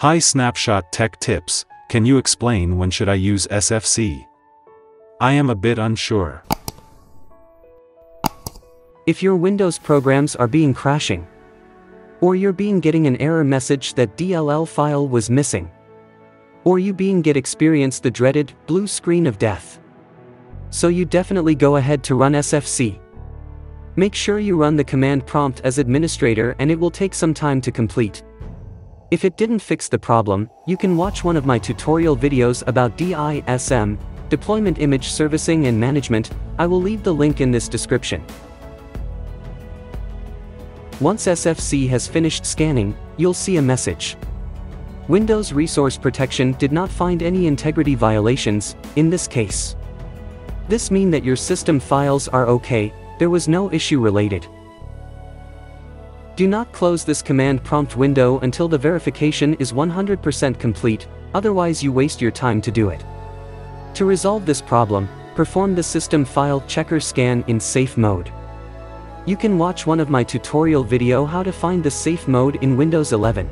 Hi Snapshot Tech Tips, can you explain when should I use SFC? I am a bit unsure. If your Windows programs are being crashing, or you're being getting an error message that DLL file was missing, or you being get experience the dreaded blue screen of death. So you definitely go ahead to run SFC. Make sure you run the command prompt as administrator and it will take some time to complete. If it didn't fix the problem, you can watch one of my tutorial videos about DISM, Deployment Image Servicing and Management, I will leave the link in this description. Once SFC has finished scanning, you'll see a message. Windows Resource Protection did not find any integrity violations, in this case. This mean that your system files are okay, there was no issue related. Do not close this command prompt window until the verification is 100% complete, otherwise you waste your time to do it. To resolve this problem, perform the system file checker scan in safe mode. You can watch one of my tutorial video how to find the safe mode in Windows 11.